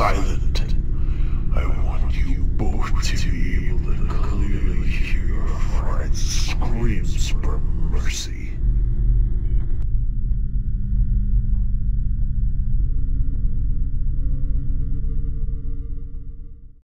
silent. I want you both to be able to clearly hear your friend's screams for.